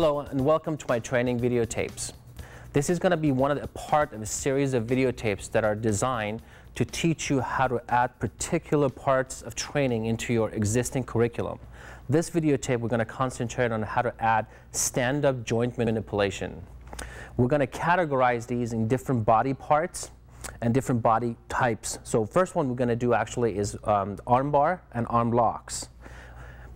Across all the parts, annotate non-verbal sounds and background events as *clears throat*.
Hello and welcome to my training videotapes. This is going to be one of the part of a series of videotapes that are designed to teach you how to add particular parts of training into your existing curriculum. This videotape we're going to concentrate on how to add stand-up joint manipulation. We're going to categorize these in different body parts and different body types. So first one we're going to do actually is um, arm bar and arm locks.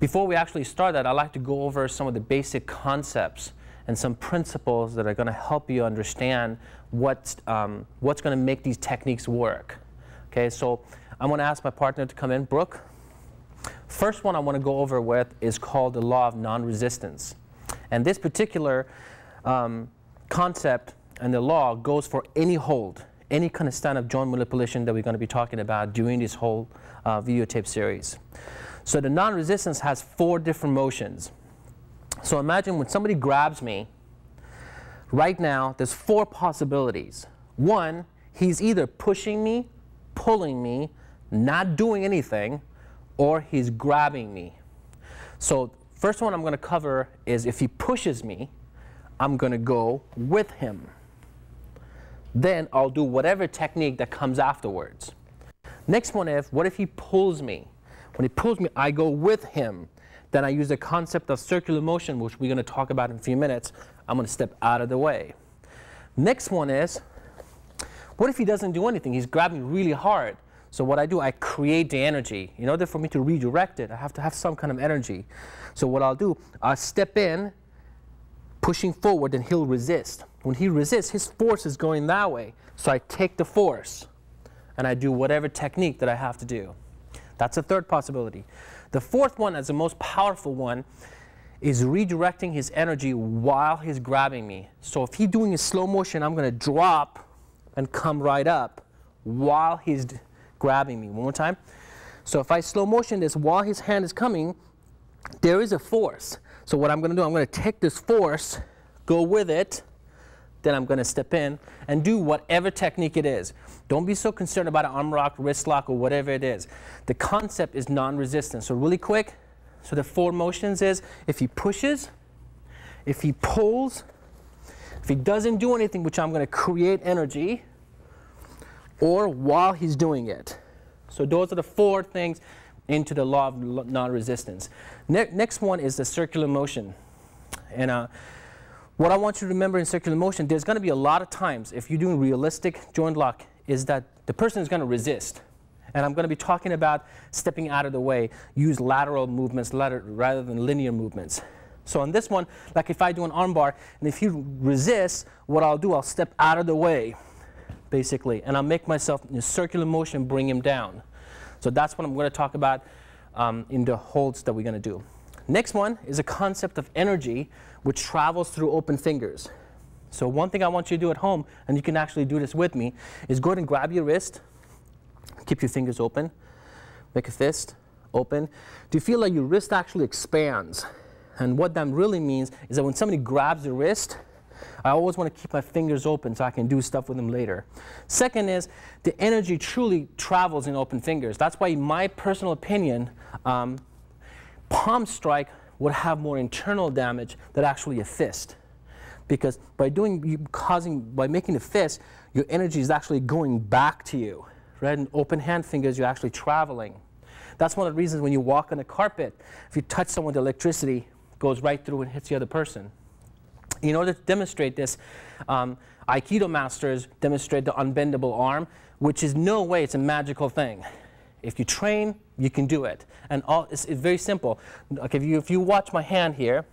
Before we actually start that, I'd like to go over some of the basic concepts and some principles that are going to help you understand what's, um, what's going to make these techniques work. Okay, so I'm going to ask my partner to come in. Brooke, first one I want to go over with is called the law of non-resistance. And this particular um, concept and the law goes for any hold, any kind of stand-up joint manipulation that we're going to be talking about during this whole uh, videotape series. So the non-resistance has four different motions. So imagine when somebody grabs me, right now, there's four possibilities. One, he's either pushing me, pulling me, not doing anything, or he's grabbing me. So first one I'm going to cover is if he pushes me, I'm going to go with him. Then I'll do whatever technique that comes afterwards. Next one is, what if he pulls me? When he pulls me, I go with him. Then I use the concept of circular motion, which we're going to talk about in a few minutes. I'm going to step out of the way. Next one is, what if he doesn't do anything? He's grabbing really hard. So what I do, I create the energy. In order for me to redirect it, I have to have some kind of energy. So what I'll do, I'll step in, pushing forward, and he'll resist. When he resists, his force is going that way. So I take the force, and I do whatever technique that I have to do. That's a third possibility. The fourth one, as the most powerful one, is redirecting his energy while he's grabbing me. So if he's doing a slow motion, I'm going to drop and come right up while he's grabbing me. One more time. So if I slow motion this while his hand is coming, there is a force. So what I'm going to do, I'm going to take this force, go with it, then I'm going to step in and do whatever technique it is. Don't be so concerned about an arm lock, wrist lock, or whatever it is. The concept is non-resistance. So really quick, so the four motions is if he pushes, if he pulls, if he doesn't do anything, which I'm going to create energy, or while he's doing it. So those are the four things into the law of non-resistance. Ne next one is the circular motion. And uh, what I want you to remember in circular motion, there's going to be a lot of times, if you're doing realistic joint lock, is that the person is going to resist. And I'm going to be talking about stepping out of the way, use lateral movements rather than linear movements. So on this one, like if I do an armbar, and if he resists, what I'll do, I'll step out of the way, basically, and I'll make myself in a circular motion bring him down. So that's what I'm going to talk about um, in the holds that we're going to do. Next one is a concept of energy which travels through open fingers. So one thing I want you to do at home, and you can actually do this with me, is go ahead and grab your wrist, keep your fingers open, make a fist, open. Do you feel like your wrist actually expands? And what that really means is that when somebody grabs your wrist, I always want to keep my fingers open so I can do stuff with them later. Second is the energy truly travels in open fingers. That's why, in my personal opinion, um, palm strike would have more internal damage than actually a fist. Because by doing, you causing, by making a fist, your energy is actually going back to you. Right? And open hand fingers, you're actually traveling. That's one of the reasons when you walk on a carpet, if you touch someone, the electricity goes right through and hits the other person. In order to demonstrate this, um, Aikido masters demonstrate the unbendable arm, which is no way it's a magical thing. If you train, you can do it. And all, it's, it's very simple. Okay, if you, if you watch my hand here,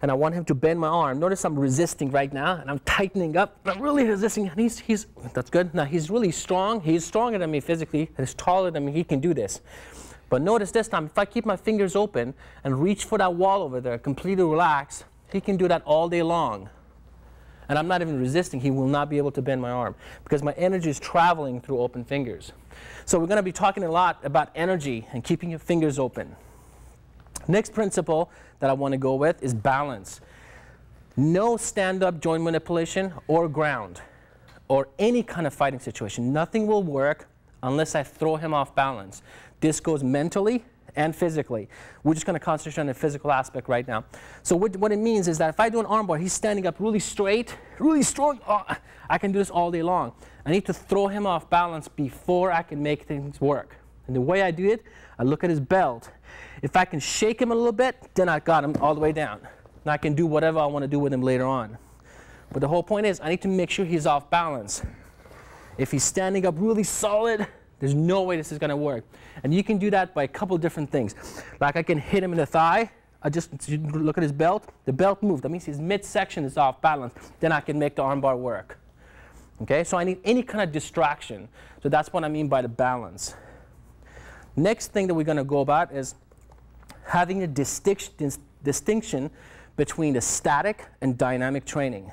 and I want him to bend my arm. Notice I'm resisting right now, and I'm tightening up. I'm really resisting, and he's, he's, that's good. Now, he's really strong. He's stronger than me physically, he's taller than me. He can do this. But notice this time, if I keep my fingers open and reach for that wall over there, completely relaxed, he can do that all day long. And I'm not even resisting. He will not be able to bend my arm because my energy is traveling through open fingers. So we're going to be talking a lot about energy and keeping your fingers open. Next principle that I want to go with is balance. No stand-up joint manipulation or ground or any kind of fighting situation. Nothing will work unless I throw him off balance. This goes mentally, and physically. We're just going to concentrate on the physical aspect right now. So what, what it means is that if I do an armbar, he's standing up really straight, really strong. Oh, I can do this all day long. I need to throw him off balance before I can make things work. And the way I do it, I look at his belt. If I can shake him a little bit, then I got him all the way down. And I can do whatever I want to do with him later on. But the whole point is, I need to make sure he's off balance. If he's standing up really solid, there's no way this is going to work. And you can do that by a couple different things. Like I can hit him in the thigh. I just look at his belt. The belt moved. That means his midsection is off balance. Then I can make the armbar work. Okay, so I need any kind of distraction. So that's what I mean by the balance. Next thing that we're going to go about is having a distinction between the static and dynamic training.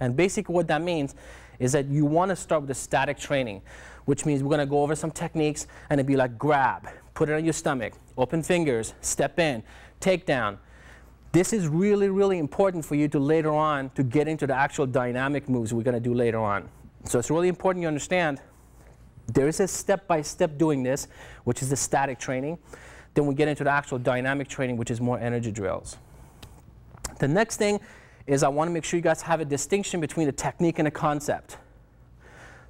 And basically what that means is that you want to start with the static training, which means we're going to go over some techniques and it'd be like grab, put it on your stomach, open fingers, step in, take down. This is really, really important for you to later on to get into the actual dynamic moves we're going to do later on. So it's really important you understand there is a step-by-step -step doing this, which is the static training. Then we get into the actual dynamic training, which is more energy drills. The next thing is I want to make sure you guys have a distinction between the technique and the concept.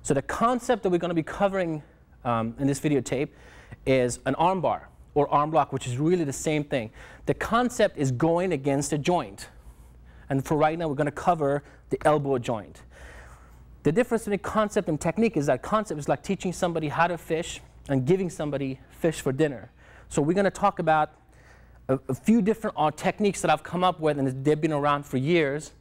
So the concept that we're going to be covering um, in this videotape is an armbar or arm lock, which is really the same thing. The concept is going against a joint. And for right now, we're going to cover the elbow joint. The difference between concept and technique is that concept is like teaching somebody how to fish and giving somebody fish for dinner. So we're going to talk about a, a few different uh, techniques that I've come up with, and they've been around for years.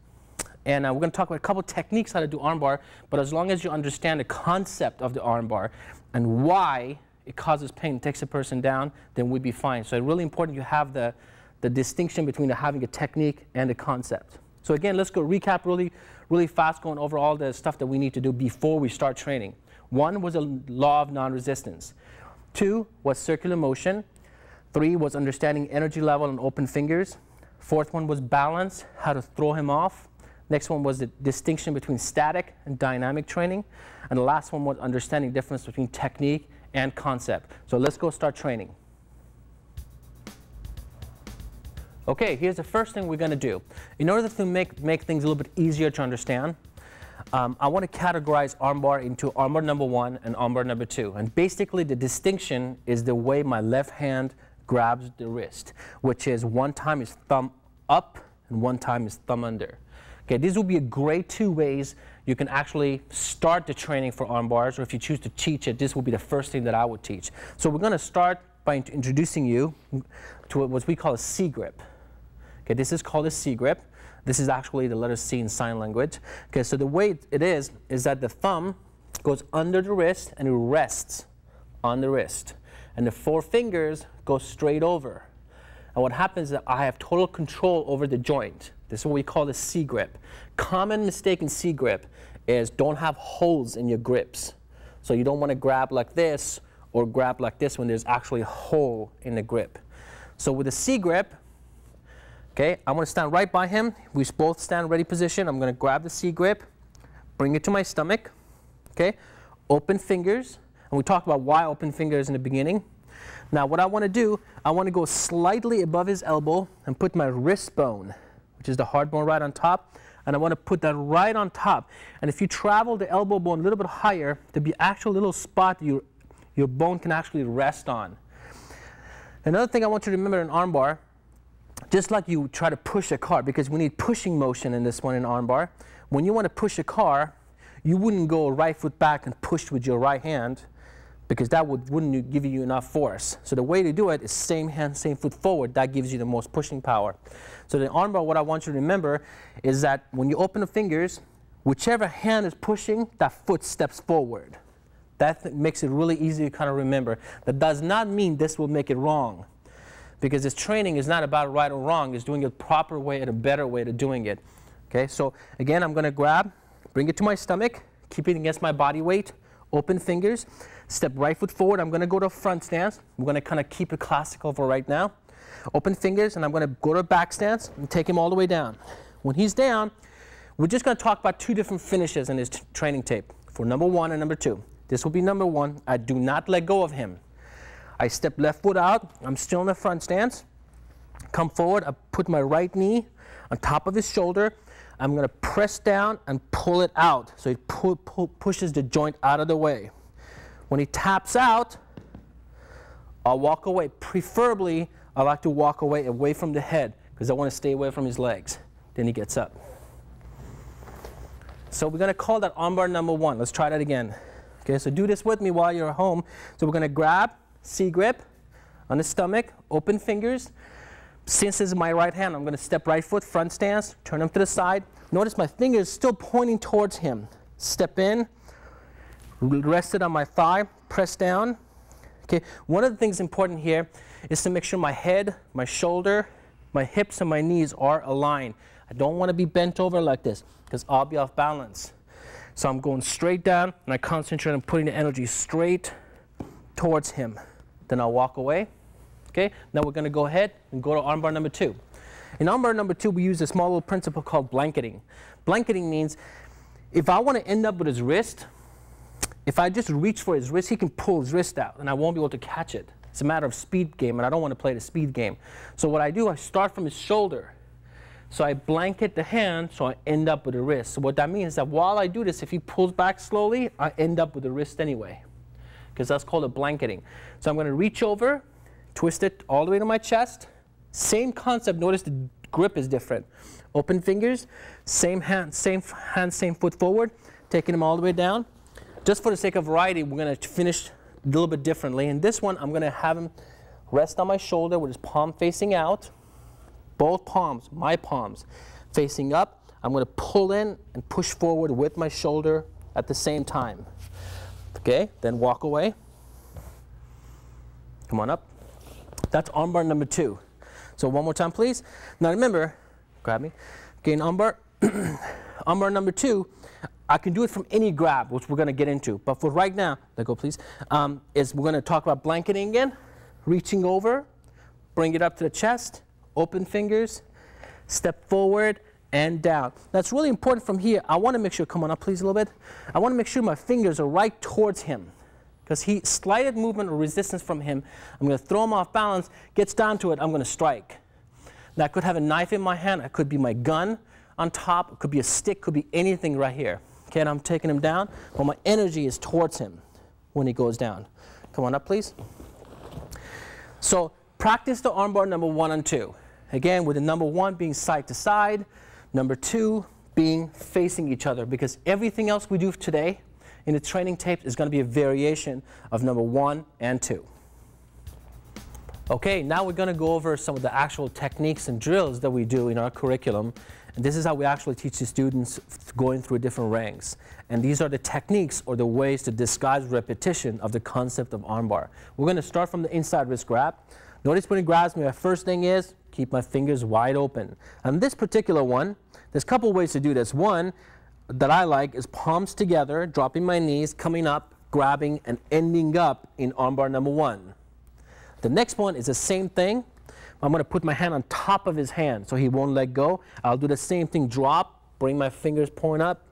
And uh, we're going to talk about a couple techniques how to do armbar, but as long as you understand the concept of the armbar and why it causes pain, takes a person down, then we'd be fine. So it's really important you have the, the distinction between the having a technique and a concept. So again, let's go recap really, really fast, going over all the stuff that we need to do before we start training. One was a law of non-resistance. Two was circular motion. Three was understanding energy level and open fingers. Fourth one was balance, how to throw him off. Next one was the distinction between static and dynamic training. And the last one was understanding difference between technique and concept. So let's go start training. Okay, here's the first thing we're going to do. In order to make, make things a little bit easier to understand, um, I want to categorize armbar into armbar number one and armbar number two. And basically the distinction is the way my left hand grabs the wrist, which is one time is thumb up and one time is thumb under. Okay, these will be a great two ways you can actually start the training for arm bars, or if you choose to teach it, this will be the first thing that I would teach. So we're going to start by introducing you to what we call a C grip. Okay, this is called a C grip. This is actually the letter C in sign language. Okay, so the way it is, is that the thumb goes under the wrist and it rests on the wrist and the four fingers go straight over. And what happens is that I have total control over the joint. This is what we call the C grip. Common mistake in C grip is don't have holes in your grips. So you don't want to grab like this or grab like this when there's actually a hole in the grip. So with the C grip, okay, I'm going to stand right by him. We both stand ready position. I'm going to grab the C grip, bring it to my stomach, okay, open fingers, and we talked about why open fingers in the beginning. Now what I want to do, I want to go slightly above his elbow and put my wrist bone, which is the hard bone right on top, and I want to put that right on top. And if you travel the elbow bone a little bit higher, there'll be actual little spot your, your bone can actually rest on. Another thing I want you to remember in armbar, just like you try to push a car, because we need pushing motion in this one in armbar, when you want to push a car, you wouldn't go right foot back and push with your right hand because that would, wouldn't give you enough force. So the way to do it is same hand, same foot forward. That gives you the most pushing power. So the armbar, what I want you to remember is that when you open the fingers, whichever hand is pushing, that foot steps forward. That makes it really easy to kind of remember. That does not mean this will make it wrong. Because this training is not about right or wrong. It's doing it the proper way and a better way to doing it. Okay, so again, I'm going to grab, bring it to my stomach, keep it against my body weight, open fingers. Step right foot forward. I'm going to go to front stance. We're going to kind of keep it classical for right now. Open fingers, and I'm going to go to a back stance and take him all the way down. When he's down, we're just going to talk about two different finishes in his training tape for number one and number two. This will be number one. I do not let go of him. I step left foot out. I'm still in the front stance. Come forward. I put my right knee on top of his shoulder. I'm going to press down and pull it out. So he pu pu pushes the joint out of the way. When he taps out, I'll walk away. Preferably, I like to walk away away from the head because I want to stay away from his legs. Then he gets up. So we're going to call that armbar number one. Let's try that again. Okay, so do this with me while you're home. So we're going to grab, C grip on the stomach, open fingers. Since this is my right hand, I'm going to step right foot, front stance, turn him to the side. Notice my fingers still pointing towards him. Step in, rest it on my thigh, press down. Okay, one of the things important here is to make sure my head, my shoulder, my hips and my knees are aligned. I don't want to be bent over like this because I'll be off balance. So I'm going straight down and I concentrate on putting the energy straight towards him. Then I'll walk away. Okay, now we're going to go ahead and go to armbar number two. In armbar number two, we use a small little principle called blanketing. Blanketing means if I want to end up with his wrist, if I just reach for his wrist, he can pull his wrist out and I won't be able to catch it. It's a matter of speed game and I don't want to play the speed game. So what I do, I start from his shoulder so I blanket the hand, so I end up with the wrist. So what that means is that while I do this, if he pulls back slowly, I end up with the wrist anyway, because that's called a blanketing. So I'm going to reach over, twist it all the way to my chest. Same concept. Notice the grip is different. Open fingers, same hand, same hand, same foot forward, taking them all the way down. Just for the sake of variety, we're going to finish a little bit differently. In this one, I'm going to have him rest on my shoulder with his palm facing out both palms, my palms, facing up. I'm going to pull in and push forward with my shoulder at the same time. Okay, then walk away. Come on up. That's armbar number two. So one more time, please. Now remember, grab me. Okay, armbar, *clears throat* armbar number two, I can do it from any grab, which we're going to get into. But for right now, let go, please. Um, is we're going to talk about blanketing again, reaching over, bring it up to the chest, open fingers, step forward and down. That's really important from here. I want to make sure, come on up please a little bit. I want to make sure my fingers are right towards him because he slighted movement or resistance from him. I'm going to throw him off balance, gets down to it, I'm going to strike. Now I could have a knife in my hand, it could be my gun on top, it could be a stick, could be anything right here. Okay, and I'm taking him down, but my energy is towards him when he goes down. Come on up please. So practice the armbar number one and two. Again, with the number one being side to side, number two being facing each other because everything else we do today in the training tape is going to be a variation of number one and two. Okay, now we're going to go over some of the actual techniques and drills that we do in our curriculum. And this is how we actually teach the students going through different ranks. And these are the techniques or the ways to disguise repetition of the concept of armbar. We're going to start from the inside wrist grab. Notice when he grabs me, my first thing is keep my fingers wide open. On this particular one, there's a couple ways to do this. One that I like is palms together, dropping my knees, coming up, grabbing, and ending up in armbar number one. The next one is the same thing. I'm going to put my hand on top of his hand so he won't let go. I'll do the same thing, drop, bring my fingers point up,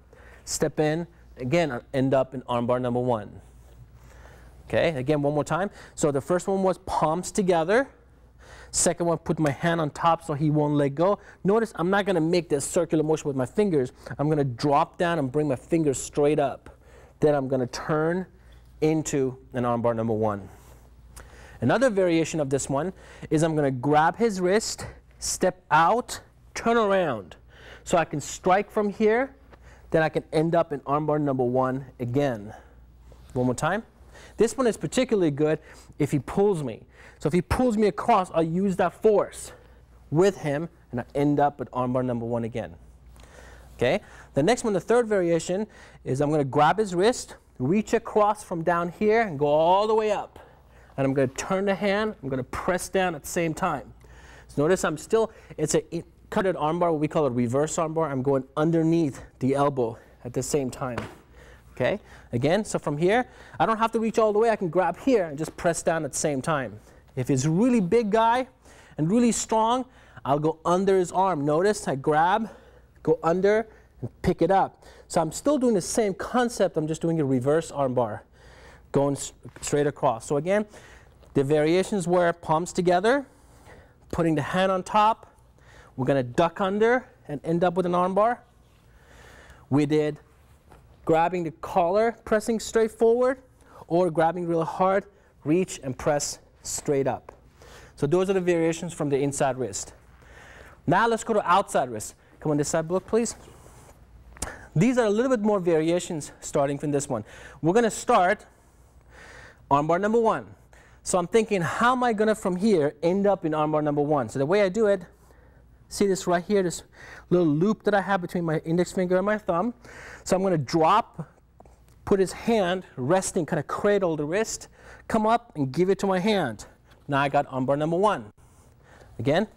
step in, again, I'll end up in armbar number one. Okay, again, one more time. So the first one was palms together, Second one, put my hand on top so he won't let go. Notice I'm not going to make this circular motion with my fingers. I'm going to drop down and bring my fingers straight up. Then I'm going to turn into an armbar number one. Another variation of this one is I'm going to grab his wrist, step out, turn around. So I can strike from here, then I can end up in armbar number one again. One more time. This one is particularly good if he pulls me. So if he pulls me across, I'll use that force with him and I end up at armbar number one again. Okay. The next one, the third variation, is I'm going to grab his wrist, reach across from down here and go all the way up. And I'm going to turn the hand, I'm going to press down at the same time. So notice I'm still, it's a cutted armbar, what we call a reverse armbar. I'm going underneath the elbow at the same time. Okay, again, so from here, I don't have to reach all the way. I can grab here and just press down at the same time. If it's a really big guy and really strong, I'll go under his arm. Notice I grab, go under, and pick it up. So I'm still doing the same concept. I'm just doing a reverse arm bar, going straight across. So again, The variations were palms together, putting the hand on top. We're going to duck under and end up with an armbar. We did grabbing the collar, pressing straight forward, or grabbing real hard, reach and press straight up. So those are the variations from the inside wrist. Now let's go to outside wrist. Come on this side, look, please. These are a little bit more variations starting from this one. We're going to start armbar number one. So I'm thinking, how am I going to from here end up in armbar number one? So the way I do it, see this right here, this little loop that I have between my index finger and my thumb. So I'm going to drop, put his hand resting, kind of cradle the wrist, come up and give it to my hand. Now I got armbar number one. Again,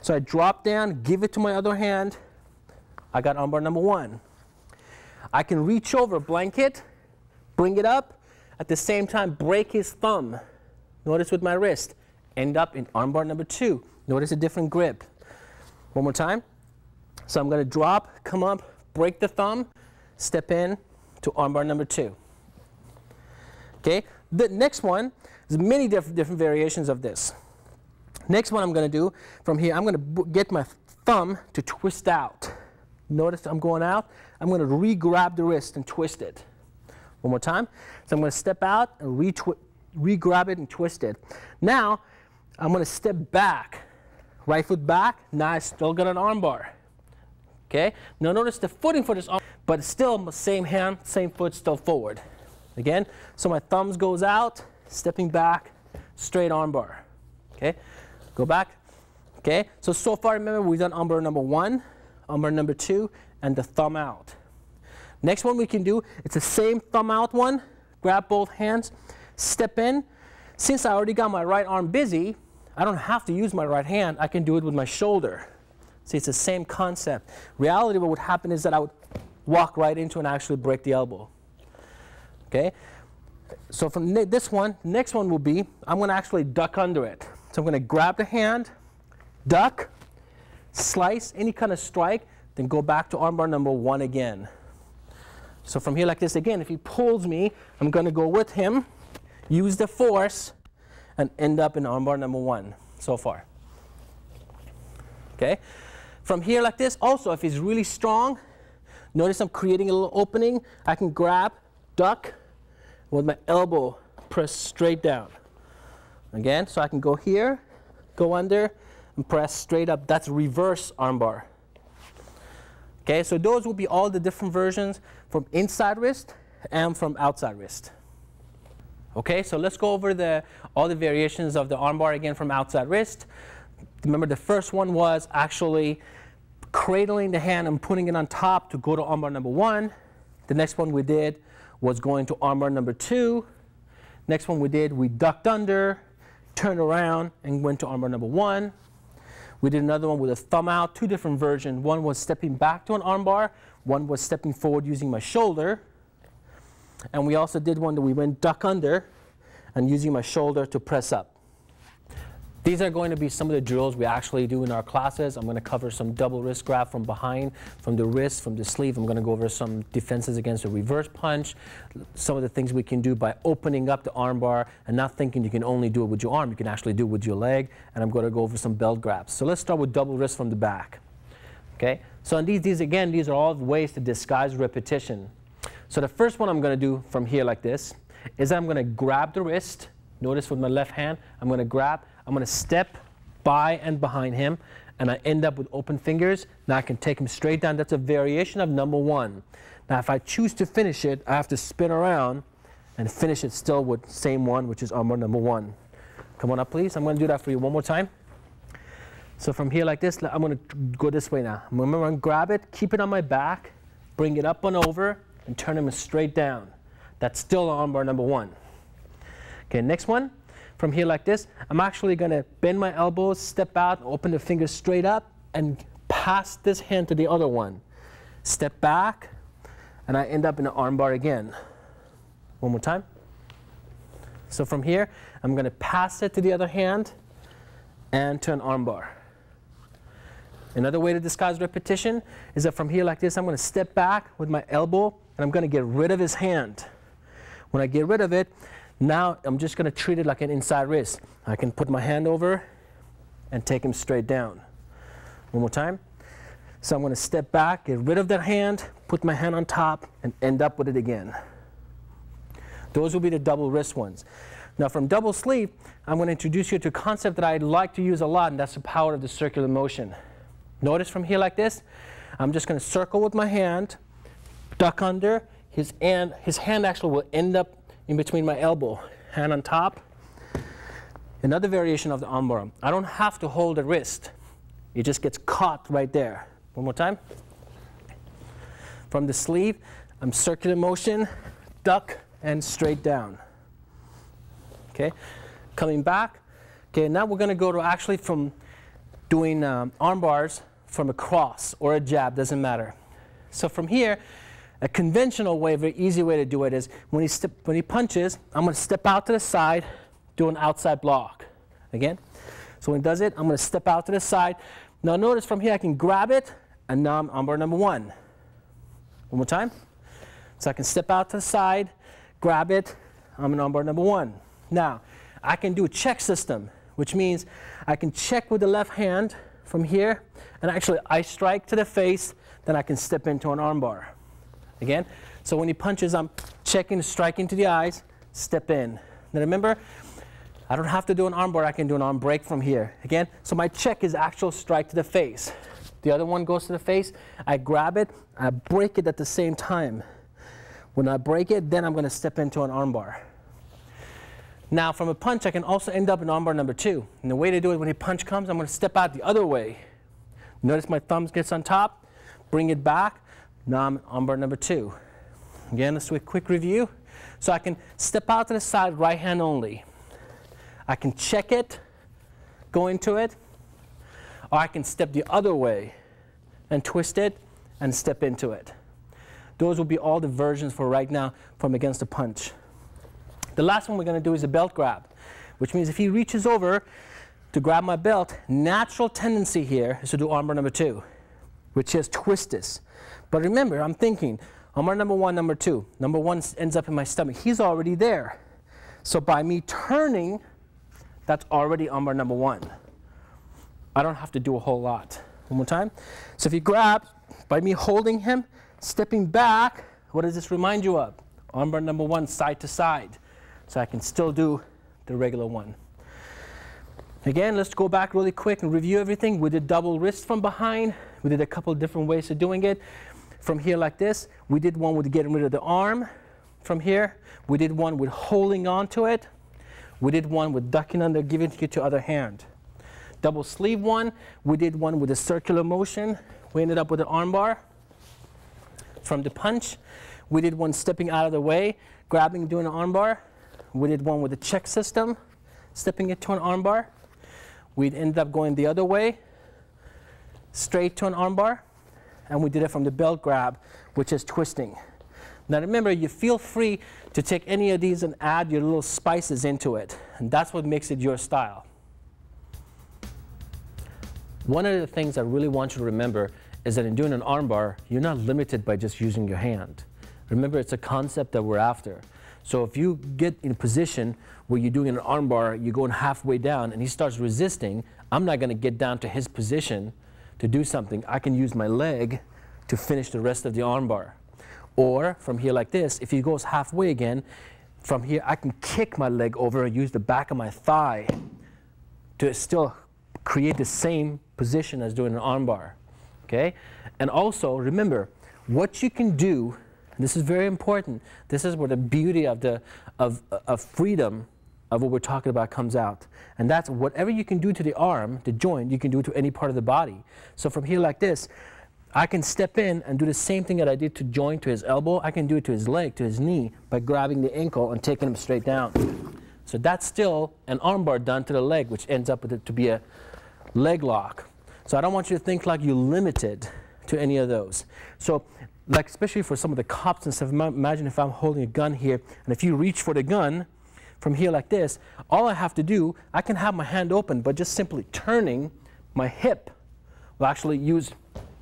so I drop down, give it to my other hand. I got armbar number one. I can reach over, blanket, bring it up, at the same time break his thumb. Notice with my wrist, end up in armbar number two. Notice a different grip. One more time. So I'm going to drop, come up, break the thumb, step in to armbar number two. Okay, the next one is many diff different variations of this. Next one I'm going to do from here, I'm going to get my thumb to twist out. Notice I'm going out. I'm going to re-grab the wrist and twist it. One more time. So I'm going to step out and re-grab it and twist it. Now, I'm going to step back. Right foot back. Now I still got an arm bar. Okay? Now notice the footing for this arm, but still same hand, same foot, still forward. Again, so my thumbs goes out, stepping back, straight arm bar. Okay? Go back. Okay? So, so far, remember, we've done arm bar number one, armbar number two, and the thumb out. Next one we can do, it's the same thumb out one. Grab both hands, step in. Since I already got my right arm busy, I don't have to use my right hand. I can do it with my shoulder. See, it's the same concept. Reality, what would happen is that I would walk right into and actually break the elbow. Okay? So from this one, next one will be, I'm going to actually duck under it. So I'm going to grab the hand, duck, slice, any kind of strike, then go back to armbar number one again. So from here like this again, if he pulls me, I'm going to go with him, use the force, and end up in armbar number one so far. Okay? From here like this, also if he's really strong, notice I'm creating a little opening. I can grab, duck, with my elbow press straight down. Again, so I can go here, go under, and press straight up. That's reverse armbar. Okay, so those will be all the different versions from inside wrist and from outside wrist. Okay, so let's go over the, all the variations of the armbar again from outside wrist. Remember the first one was actually cradling the hand and putting it on top to go to armbar number one. The next one we did was going to armbar number two. Next one we did, we ducked under, turned around, and went to armbar number one. We did another one with a thumb out, two different versions. One was stepping back to an armbar, one was stepping forward using my shoulder. And we also did one that we went duck under and using my shoulder to press up. These are going to be some of the drills we actually do in our classes. I'm going to cover some double wrist grab from behind, from the wrist, from the sleeve. I'm going to go over some defenses against a reverse punch, some of the things we can do by opening up the armbar and not thinking you can only do it with your arm. You can actually do it with your leg. And I'm going to go over some belt grabs. So let's start with double wrist from the back. Okay? So these, these again, these are all ways to disguise repetition. So the first one I'm going to do from here like this is I'm going to grab the wrist. Notice with my left hand, I'm going to grab I'm going to step by and behind him, and I end up with open fingers. Now I can take him straight down. That's a variation of number one. Now if I choose to finish it, I have to spin around and finish it still with same one, which is armbar number one. Come on up, please. I'm going to do that for you one more time. So from here like this, I'm going to go this way now. I'm going to grab it, keep it on my back, bring it up and over, and turn him straight down. That's still armbar number one. Okay, next one from here like this, I'm actually going to bend my elbows, step out, open the fingers straight up, and pass this hand to the other one. Step back, and I end up in an armbar again. One more time. So from here, I'm going to pass it to the other hand and to an armbar. Another way to disguise repetition is that from here like this, I'm going to step back with my elbow, and I'm going to get rid of his hand. When I get rid of it, Now I'm just going to treat it like an inside wrist. I can put my hand over and take him straight down. One more time. So I'm going to step back, get rid of that hand, put my hand on top, and end up with it again. Those will be the double wrist ones. Now from double sleeve, I'm going to introduce you to a concept that I like to use a lot, and that's the power of the circular motion. Notice from here like this, I'm just going to circle with my hand, duck under, his hand, his hand actually will end up in between my elbow, hand on top. Another variation of the armbar. I don't have to hold the wrist. It just gets caught right there. One more time. From the sleeve, I'm circular motion, duck, and straight down. Okay, coming back. Okay, now we're going to go to actually from doing um, arm bars from a cross or a jab, doesn't matter. So from here, a conventional way, a very easy way to do it is when he, step, when he punches, I'm going to step out to the side, do an outside block. Again. So when he does it, I'm going to step out to the side. Now notice from here I can grab it, and now I'm number one. One more time. So I can step out to the side, grab it, I'm number one. Now, I can do a check system, which means I can check with the left hand from here, and actually I strike to the face, then I can step into an armbar. Again, so when he punches, I'm checking, striking to the eyes, step in. Now remember, I don't have to do an armbar, I can do an arm break from here. Again, so my check is actual strike to the face. The other one goes to the face, I grab it, I break it at the same time. When I break it, then I'm going to step into an armbar. Now from a punch, I can also end up in armbar number two. And the way to do it when a punch comes, I'm going to step out the other way. Notice my thumbs gets on top, bring it back. Now I'm armbar number two. Again, let's do a quick review. So I can step out to the side, right hand only. I can check it, go into it, or I can step the other way and twist it and step into it. Those will be all the versions for right now from against the punch. The last one we're going to do is a belt grab, which means if he reaches over to grab my belt, natural tendency here is to do armbar number two, which is twist this. But remember, I'm thinking armbar number one, number two. Number one ends up in my stomach. He's already there. So by me turning, that's already armbar number one. I don't have to do a whole lot. One more time. So if you grab, by me holding him, stepping back, what does this remind you of? Armbar number one, side to side so I can still do the regular one. Again, let's go back really quick and review everything. We did double wrist from behind. We did a couple different ways of doing it. From here like this, we did one with getting rid of the arm from here. We did one with holding on to it. We did one with ducking under, giving it to other hand. Double sleeve one, we did one with a circular motion. We ended up with an arm bar. From the punch, we did one stepping out of the way, grabbing, doing an arm bar. We did one with a check system, stepping it to an armbar. We'd end up going the other way, straight to an armbar, and we did it from the belt grab, which is twisting. Now remember, you feel free to take any of these and add your little spices into it, and that's what makes it your style. One of the things I really want you to remember is that in doing an armbar, you're not limited by just using your hand. Remember, it's a concept that we're after. So if you get in a position where you're doing an armbar, you're going halfway down, and he starts resisting, I'm not going to get down to his position to do something. I can use my leg to finish the rest of the armbar. Or from here like this, if he goes halfway again, from here I can kick my leg over and use the back of my thigh to still create the same position as doing an armbar. Okay? And also remember, what you can do this is very important. This is where the beauty of, the, of, of freedom of what we're talking about comes out. And that's whatever you can do to the arm, the joint, you can do to any part of the body. So from here like this, I can step in and do the same thing that I did to joint to his elbow. I can do it to his leg, to his knee, by grabbing the ankle and taking him straight down. So that's still an armbar done to the leg, which ends up with it to be a leg lock. So I don't want you to think like you're limited to any of those. So like especially for some of the cops and stuff, imagine if I'm holding a gun here, and if you reach for the gun from here like this, all I have to do, I can have my hand open, but just simply turning my hip will actually use,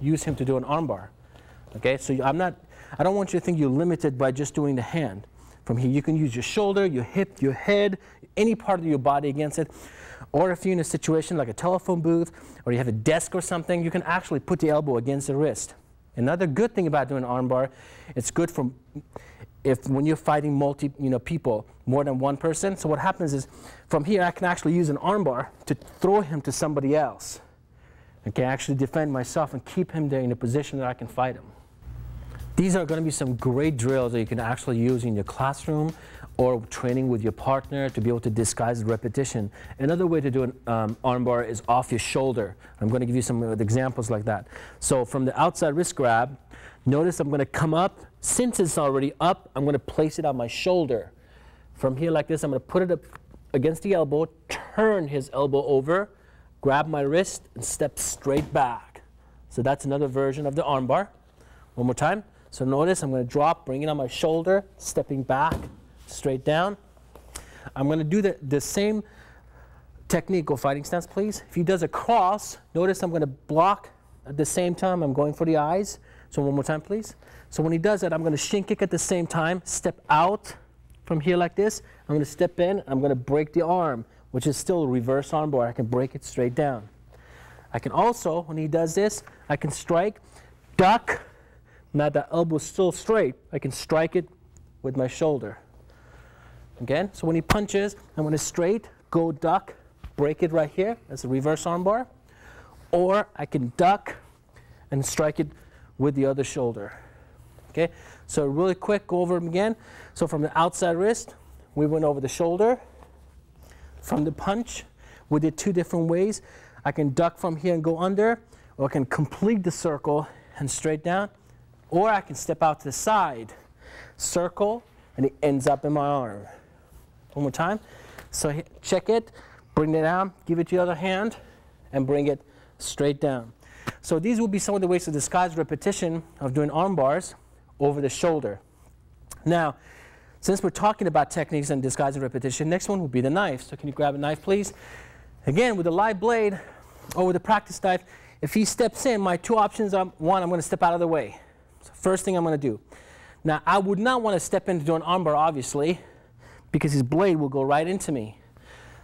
use him to do an armbar. Okay, so I'm not, I don't want you to think you're limited by just doing the hand. From here, you can use your shoulder, your hip, your head, any part of your body against it. Or if you're in a situation like a telephone booth or you have a desk or something, you can actually put the elbow against the wrist. Another good thing about doing an armbar, it's good for if when you're fighting multi, you know, people, more than one person. So what happens is, from here I can actually use an armbar to throw him to somebody else. I can actually defend myself and keep him there in a position that I can fight him. These are going to be some great drills that you can actually use in your classroom or training with your partner to be able to disguise repetition. Another way to do an um, armbar is off your shoulder. I'm going to give you some examples like that. So from the outside wrist grab, notice I'm going to come up. Since it's already up, I'm going to place it on my shoulder. From here like this, I'm going to put it up against the elbow, turn his elbow over, grab my wrist, and step straight back. So that's another version of the armbar. One more time. So notice I'm going to drop, bring it on my shoulder, stepping back, straight down. I'm going to do the, the same technique. Go fighting stance, please. If he does a cross, notice I'm going to block at the same time. I'm going for the eyes. So one more time, please. So when he does that, I'm going to shin kick at the same time, step out from here like this. I'm going to step in. I'm going to break the arm, which is still reverse armbar. I can break it straight down. I can also, when he does this, I can strike, duck, now that elbow is still straight, I can strike it with my shoulder. Again, so when he punches, I'm going to straight, go duck, break it right here. That's a reverse armbar. Or I can duck and strike it with the other shoulder. Okay, so really quick, go over them again. So from the outside wrist, we went over the shoulder. From the punch, we did two different ways. I can duck from here and go under, or I can complete the circle and straight down. Or I can step out to the side, circle, and it ends up in my arm. One more time. So check it, bring it down, give it to the other hand, and bring it straight down. So these will be some of the ways to disguise repetition of doing arm bars over the shoulder. Now, since we're talking about techniques and disguising repetition, next one will be the knife. So can you grab a knife, please? Again, with a live blade or with the practice knife, if he steps in, my two options are, one, I'm going to step out of the way. So first thing I'm going to do. Now, I would not want to step into do an armbar, obviously, because his blade will go right into me.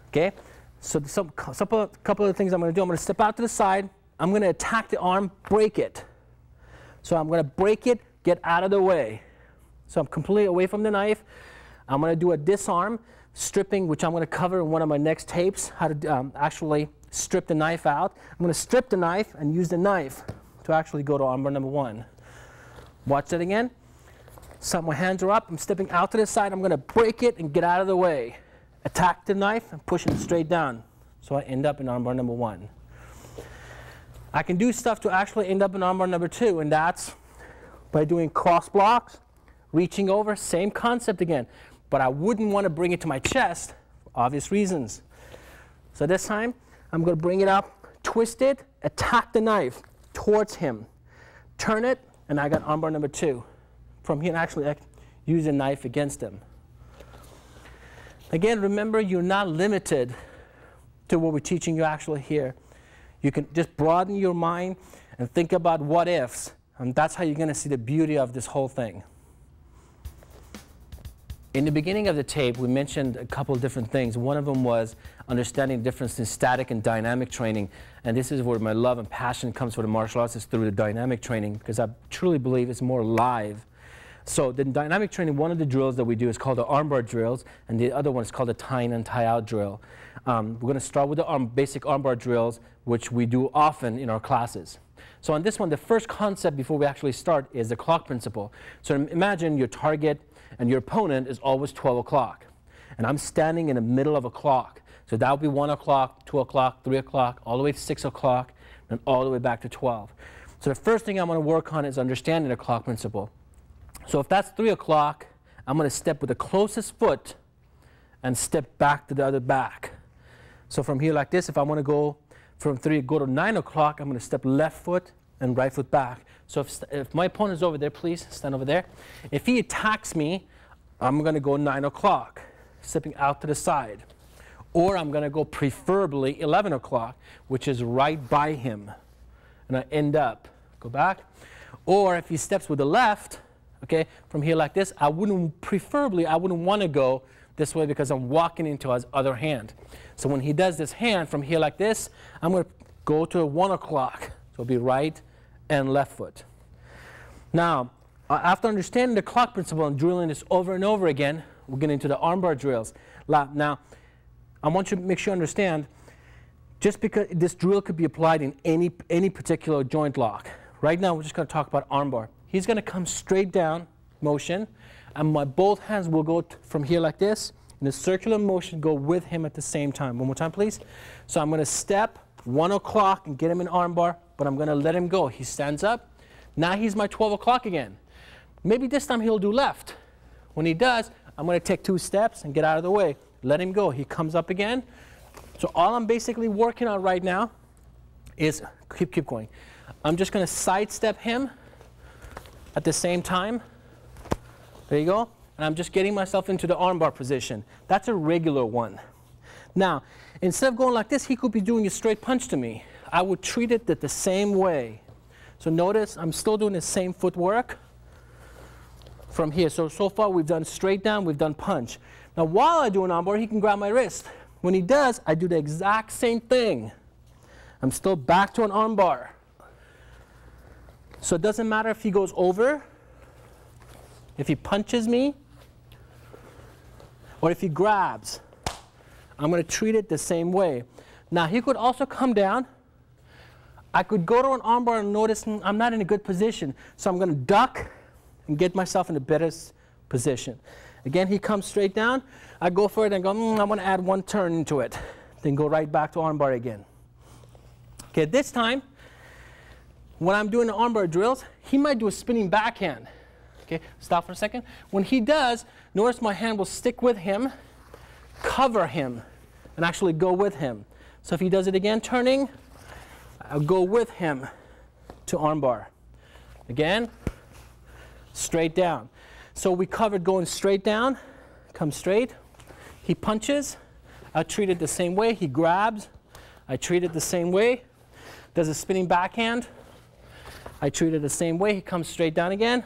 Okay? So some, some a couple of things I'm going to do. I'm going to step out to the side. I'm going to attack the arm, break it. So I'm going to break it, get out of the way. So I'm completely away from the knife. I'm going to do a disarm, stripping, which I'm going to cover in one of my next tapes, how to um, actually strip the knife out. I'm going to strip the knife and use the knife to actually go to armbar number one. Watch that again. So my hands are up. I'm stepping out to the side. I'm going to break it and get out of the way. Attack the knife and push it straight down. So I end up in armbar number one. I can do stuff to actually end up in armbar number two, and that's by doing cross blocks, reaching over, same concept again. But I wouldn't want to bring it to my chest for obvious reasons. So this time, I'm going to bring it up, twist it, attack the knife towards him, turn it, and I got armbar number two. From here, actually, use a knife against him. Again, remember, you're not limited to what we're teaching you actually here. You can just broaden your mind and think about what ifs, and that's how you're going to see the beauty of this whole thing. In the beginning of the tape, we mentioned a couple of different things. One of them was understanding the difference in static and dynamic training. And this is where my love and passion comes for the martial arts is through the dynamic training because I truly believe it's more live. So the dynamic training, one of the drills that we do is called the armbar drills, and the other one is called the tie in and tie out drill. Um, we're going to start with the arm, basic armbar drills, which we do often in our classes. So on this one, the first concept before we actually start is the clock principle. So imagine your target and your opponent is always 12 o'clock. And I'm standing in the middle of a clock. So that would be 1 o'clock, 2 o'clock, 3 o'clock, all the way to 6 o'clock, and all the way back to 12. So the first thing I'm going to work on is understanding the clock principle. So if that's 3 o'clock, I'm going to step with the closest foot and step back to the other back. So from here like this, if I want to go from 3, go to 9 o'clock, I'm going to step left foot and right foot back. So if, if my opponent is over there, please stand over there. If he attacks me, I'm going to go 9 o'clock, stepping out to the side. Or I'm going to go preferably 11 o'clock, which is right by him. And I end up, go back. Or if he steps with the left, okay, from here like this, I wouldn't, preferably, I wouldn't want to go this way because I'm walking into his other hand. So when he does this hand from here like this, I'm going to go to one o'clock. So it'll be right and left foot. Now, after understanding the clock principle and drilling this over and over again, we'll get into the armbar drills. Now, I want you to make sure you understand, just because this drill could be applied in any, any particular joint lock. Right now, we're just going to talk about armbar. He's going to come straight down motion, and my both hands will go from here like this, in a circular motion, go with him at the same time. One more time, please. So I'm going to step one o'clock and get him in armbar, but I'm going to let him go. He stands up. Now he's my 12 o'clock again. Maybe this time he'll do left. When he does, I'm going to take two steps and get out of the way. Let him go. He comes up again. So all I'm basically working on right now is keep keep going. I'm just going to sidestep him at the same time. There you go. And I'm just getting myself into the armbar position. That's a regular one. Now, instead of going like this, he could be doing a straight punch to me. I would treat it the same way. So notice I'm still doing the same footwork from here. So, so far we've done straight down, we've done punch. Now while I do an armbar, he can grab my wrist. When he does, I do the exact same thing. I'm still back to an armbar. So it doesn't matter if he goes over, if he punches me, or if he grabs. I'm going to treat it the same way. Now he could also come down. I could go to an armbar and notice I'm not in a good position. So I'm going to duck and get myself in the better position. Again, he comes straight down. I go for it and go, mm, I'm going to add one turn into it. Then go right back to armbar again. Okay, this time, when I'm doing the armbar drills, he might do a spinning backhand. Okay, stop for a second. When he does, notice my hand will stick with him, cover him, and actually go with him. So if he does it again, turning, I'll go with him to armbar. Again, straight down. So we covered going straight down, come straight. He punches, I treat it the same way. He grabs, I treat it the same way. Does a spinning backhand, I treat it the same way. He comes straight down again.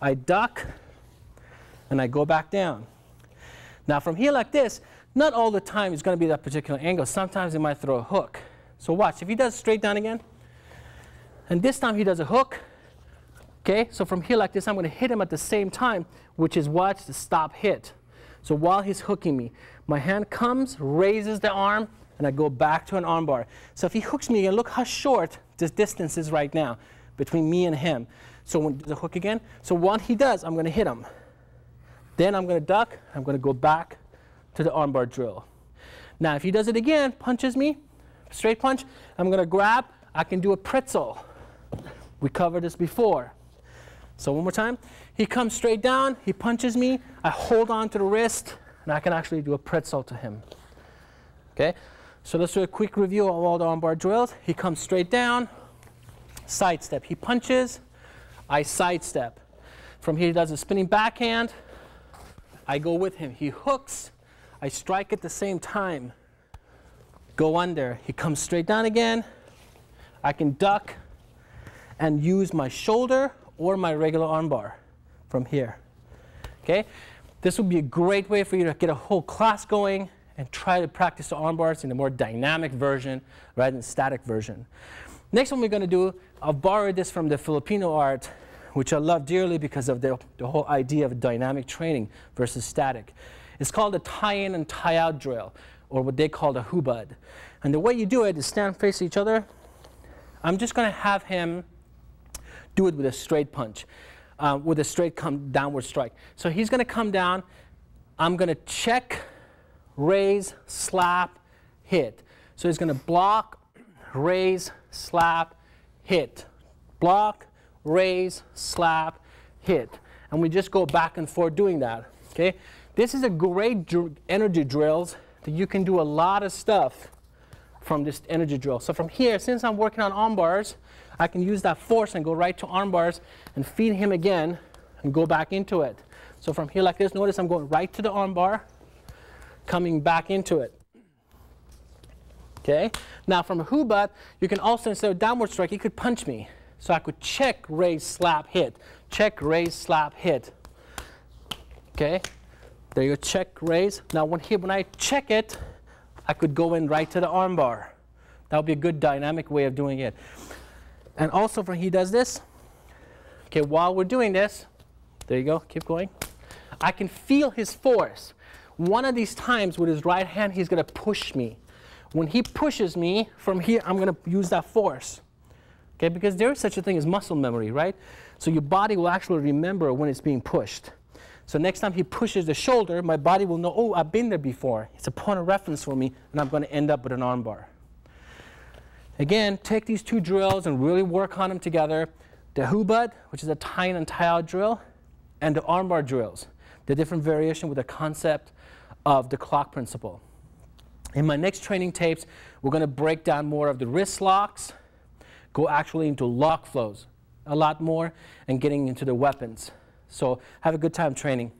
I duck, and I go back down. Now from here like this, not all the time is going to be that particular angle. Sometimes he might throw a hook. So watch, if he does straight down again, and this time he does a hook, okay? So from here like this, I'm going to hit him at the same time, which is watch the stop hit. So while he's hooking me, my hand comes, raises the arm, and I go back to an armbar. So if he hooks me again, look how short this distance is right now between me and him. So when the hook again, so what he does, I'm going to hit him. Then I'm going to duck. I'm going to go back to the armbar drill. Now, if he does it again, punches me, straight punch, I'm going to grab. I can do a pretzel. We covered this before. So one more time. He comes straight down. He punches me. I hold on to the wrist, and I can actually do a pretzel to him. Okay? So let's do a quick review of all the armbar drills. He comes straight down, sidestep. He punches, I sidestep. From here, he does a spinning backhand. I go with him. He hooks. I strike at the same time. Go under. He comes straight down again. I can duck and use my shoulder or my regular armbar from here. Okay? This would be a great way for you to get a whole class going and try to practice the arm bars in a more dynamic version rather than static version. Next one we're going to do, I've borrowed this from the Filipino art, which I love dearly because of the, the whole idea of dynamic training versus static. It's called a tie-in and tie-out drill, or what they call the hubud. And the way you do it is stand face each other. I'm just going to have him do it with a straight punch, uh, with a straight come downward strike. So he's going to come down. I'm going to check, raise, slap, hit. So he's going to block, raise, slap, hit. Block, raise, slap, hit. And we just go back and forth doing that. Okay? This is a great dr energy drills that you can do a lot of stuff from this energy drill. So from here, since I'm working on arm bars, I can use that force and go right to arm bars and feed him again and go back into it. So from here like this, notice I'm going right to the arm bar, coming back into it. Okay? Now from a hubud, you can also, instead of downward strike, you could punch me. So I could check, raise, slap, hit. Check, raise, slap, hit. Okay? There you go, check, raise. Now when, he, when I check it, I could go in right to the armbar. That would be a good dynamic way of doing it. And also when he does this, okay, while we're doing this, there you go, keep going. I can feel his force. One of these times with his right hand, he's gonna push me. When he pushes me from here, I'm gonna use that force. Okay, because there is such a thing as muscle memory, right? So your body will actually remember when it's being pushed. So next time he pushes the shoulder, my body will know, oh, I've been there before. It's a point of reference for me, and I'm going to end up with an armbar. Again, take these two drills and really work on them together. The hubud, which is a tie in and tie out drill, and the armbar drills, the different variation with the concept of the clock principle. In my next training tapes, we're going to break down more of the wrist locks, go actually into lock flows a lot more, and getting into the weapons. So have a good time training.